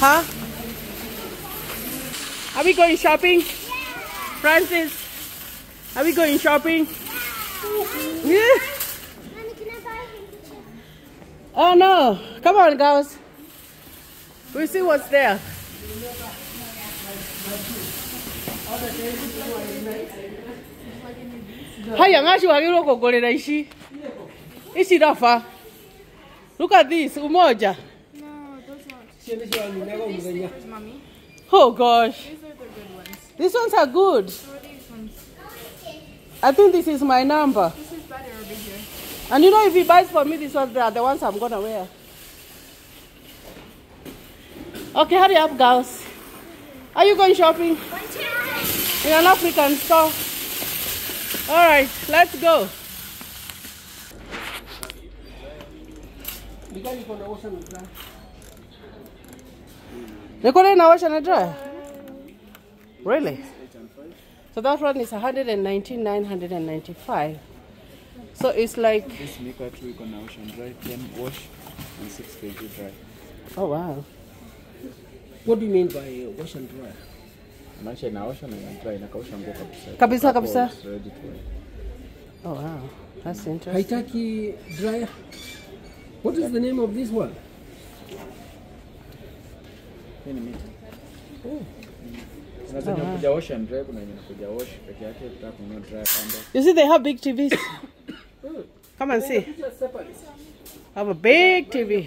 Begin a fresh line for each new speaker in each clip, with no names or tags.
Huh? Are we going shopping? Francis, are we going shopping? Yeah.
Mommy, can I buy a handkerchief?
Oh no. Come on, girls. We'll see what's there. Haya ngashi wagirwo kugurira ici. Ici rafa. Look at this, umoja.
No, those ones. Mommy,
Oh gosh.
these are the good ones.
These ones are good.
So are these ones.
I think this is my number.
This is better over here.
And you know, if he buys for me, these ones are the ones I'm gonna wear. Okay, hurry up, girls. Are you going shopping in an African store? All right, let's go. Niko na washa na dry. Really? So that one is 119, 995. So it's like,
This Mika too, iko na wash and dry, 10 wash and 6 kg dry.
oh wow.
What do you mean by uh, wash and dry?
Maanisha inaosha na ina dry, inakausha nguo kabisa.
Kabisa, kabisa. Oh wow. That's interesting.
Haitaki dryer. What is the name of this one?
Hii ni miti. Kuna zenye ah. kuja wash and dry, kuna yenye inakuja wash peke yake, ukitaka kununua dry kando.
You see, they have big TVs. Come and see. Have a big TV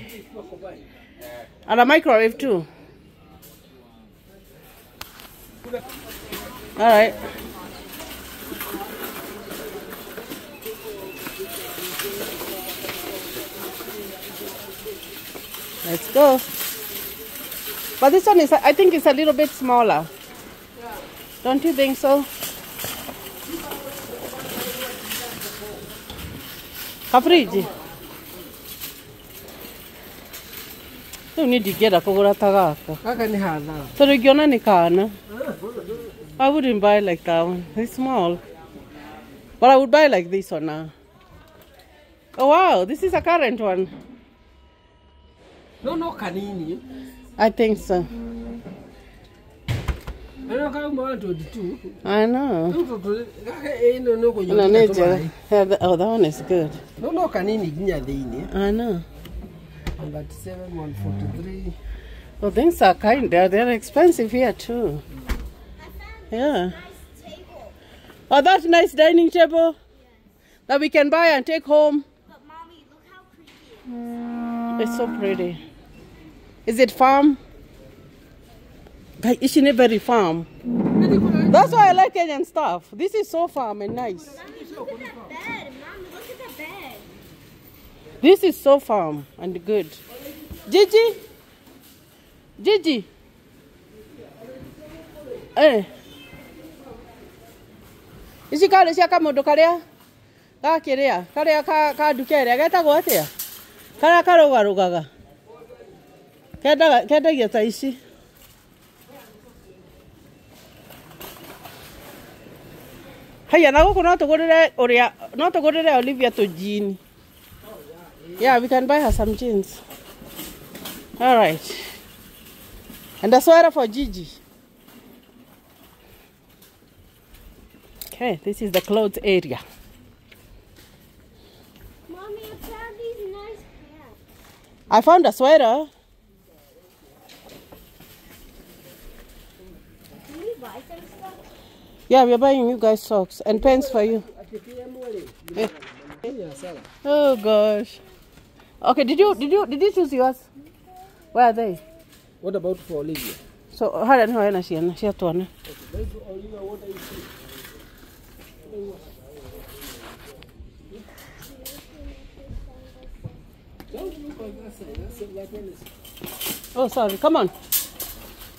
and a microwave too. All right. Let's go. But this one is, I think it's a little bit smaller. Don't you think so? Kafriji. Rĩu niĩ ndingĩenda kũgũra ta gaka
Kaka ni hadha.
tondũ ingĩona nĩ kana I wouldn't buy like that one. It's small. But I would buy like this one now. Oh wow, this is a current one.
No, no kanini.
I think so.
Ano kama mwa 22.
I know.
Mtoto kaka no no
No,
kunyo.
nature. Yeah, th- oh, that one is good.
No, no kanini ginya thini.
I know.
137 143.
Well, things are kind. They're, they're expensive here too. Yeah. Oh, that's nice dining table that we can buy and take home.
But mommy, look how pretty it is.
It's so pretty. Is it farm? Guy, Isn't it very farm? That's why I like Kenyan stuff. This is so farm and nice.
Look at that bed. Mommy, look at that bed.
This is so farm and good. Gigi? Gigi? Eh. Ici karĩ cia kamũndũ karĩa gakĩrĩa karĩa ka, ka nduka ĩrĩa getagwo atĩa karĩa karũgarũgaga kendaga kendagia ta ici haya na gũkũ no tũgũrĩre ũrĩa no tũgũrĩre Olivia tũjini Yeah, we can buy her some jeans. All right. And a sweater for Gigi. Okay, this is the clothes area.
Mommy, I found these nice pants.
I found a sweater.
Can we buy some stuff?
Yeah, we're buying you guys socks and pants for you. Eh. Oh gosh. Okay, did you did you did you choose yours? Where are they?
What about for Olivia?
So haya niho hena ciana cia twana. Oh, sorry. Come on.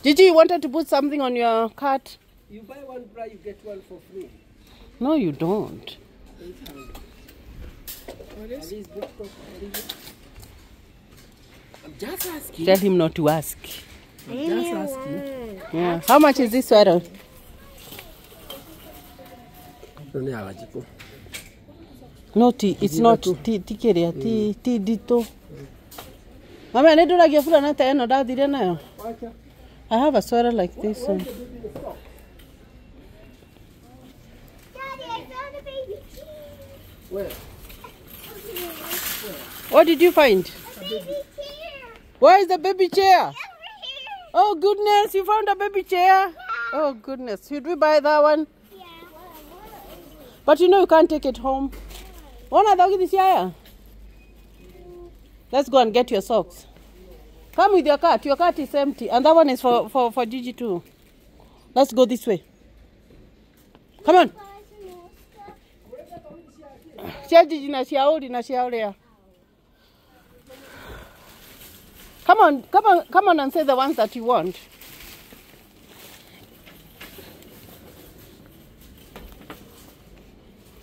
Gigi, you wanted to put something on your cart?
You buy one bra, you get one for free.
No, you don't.
Are these good for Olivia? I'm just asking.
Tell him not to ask.
I'm just asking.
Yeah. How much is this sweater?
None.
No, tea. It's not tea. Tea, tea, tea, tea, tea, Mama, nĩndũragia burana ta ĩno ndathire nayo.
Wacha.
I have a sweater like this one.
Daddy, I found a baby chair.
Where?
What did you find?
A baby chair.
Where is the baby chair?
Over here.
Oh goodness, you found a baby chair. Oh goodness, should we buy that one?
Yeah.
But you know you can't take it home. Ona doggy this year. Mm. Let's go and get your socks. Come with your cart. Your cart is empty, and that one is for for for Gigi too. Let's go this way. Come on. Cia Gigi na cia Uri na cia Uria. Come on, come on, come on and say the ones that you want.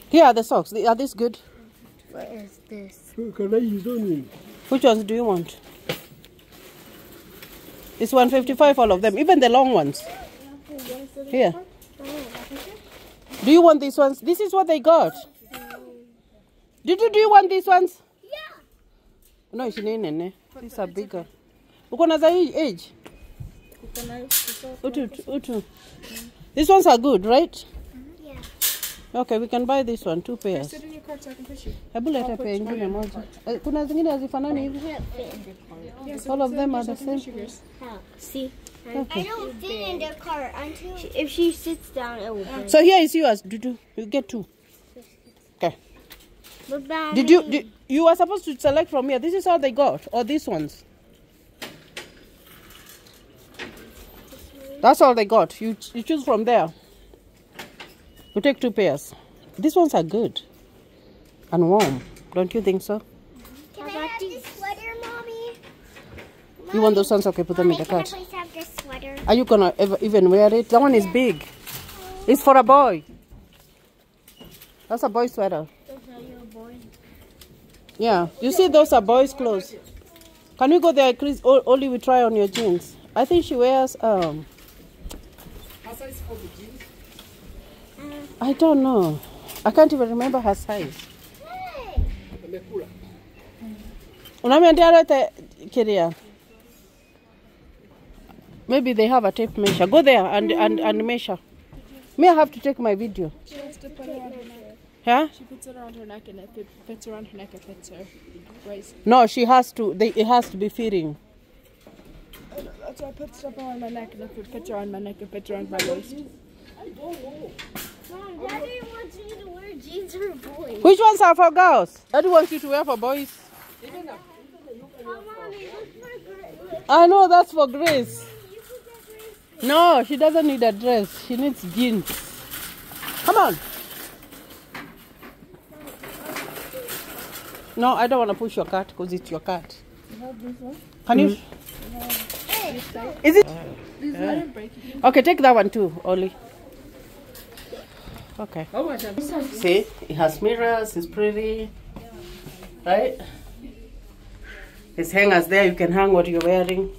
Here are the socks. Are these good?
What is this?
Can I use only?
Which ones do you want? It's 155 all of them, even the long ones. Here. Do you want these ones? This is what they got. Did you do you want these ones?
Yeah.
No, it's nene. These are bigger. Uko na za age? Utu, utu. These ones are good, right?
Yeah.
Okay, we can buy this one, two pairs.
Sit in your cart so I can push you.
Hebu leta pair ingine moja. Eh, Kuna zingine hazifanani hivi.
Can't fit in the cart.
Yeah,
All of them are the
so I can
same.
push yours.
How? See?
Okay.
I don't fit in the cart until if she sits down, it will break.
So here is yours, Dudu. You get two. Okay.
But bad.
Did you did, you were supposed to select from here? This is all they got, or these ones? That's all they got. You you choose from there. You take two pairs. These ones are good and warm. Don't you think so?
Can I have this sweater, mommy?
You want those ones? Okay, put them in
Mommy,
the
can I
cart.
have this sweater?
Are you gonna ever even wear it? That one is big. It's for a boy. That's a boy sweater. Yeah, you see, those are boys' clothes. Can we go there, Chris? O- Only we try on your jeans. I think she wears um.
How size for the jeans?
I don't know. I can't even remember her size.
Hey.
Amekula.
Unamwambia alete kiria. Maybe they have a tape measure. Go there and, and, and measure. Me, I have to take my video.
She wants to put it around her neck.
Huh?
She puts it around her neck and if it fits around her neck, it fits her waist.
No, she has to. They, it has to be fitting.
That's why I put stuff around my neck and if it fits around my neck, it fits around my waist.
Mom, Daddy wants me to wear jeans for boys.
Which ones are for girls? Daddy wants you to wear for boys.
Mommy, look for Grace.
I know that's for Grace.
You could get Grace.
No, she doesn't need a dress. She needs jeans. Come on. No, I don't want to push your cart because it's your cart. Can you? Is it? Okay, take that one too, Oli. Okay.
How much are these?
See, it has mirrors, it's pretty. Right? There's hangers there, you can hang what you're wearing.